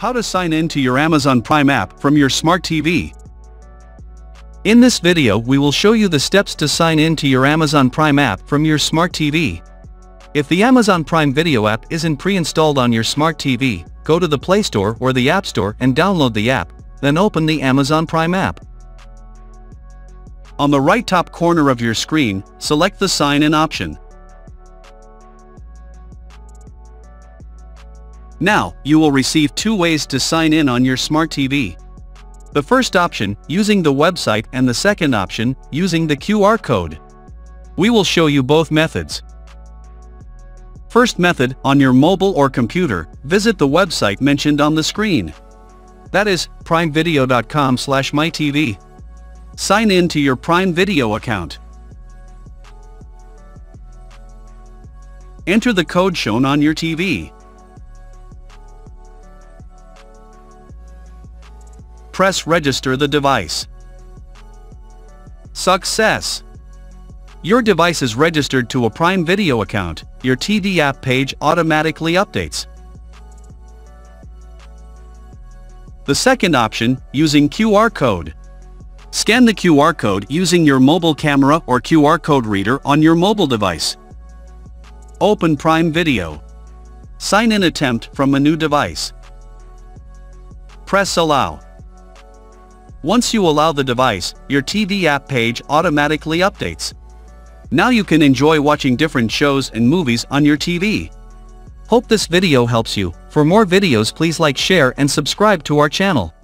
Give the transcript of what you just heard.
How to sign in to your Amazon Prime app from your smart TV. In this video we will show you the steps to sign in to your Amazon Prime app from your smart TV. If the Amazon Prime Video app isn't pre-installed on your smart TV, go to the Play Store or the App Store and download the app, then open the Amazon Prime app. On the right top corner of your screen, select the Sign In option. Now, you will receive two ways to sign in on your smart TV. The first option, using the website and the second option, using the QR code. We will show you both methods. First method, on your mobile or computer, visit the website mentioned on the screen. That is, primevideo.com slash mytv. Sign in to your Prime Video account. Enter the code shown on your TV. Press register the device. Success! Your device is registered to a Prime Video account, your TV app page automatically updates. The second option, using QR code. Scan the QR code using your mobile camera or QR code reader on your mobile device. Open Prime Video. Sign in attempt from a new device. Press Allow. Once you allow the device, your TV app page automatically updates. Now you can enjoy watching different shows and movies on your TV. Hope this video helps you. For more videos please like share and subscribe to our channel.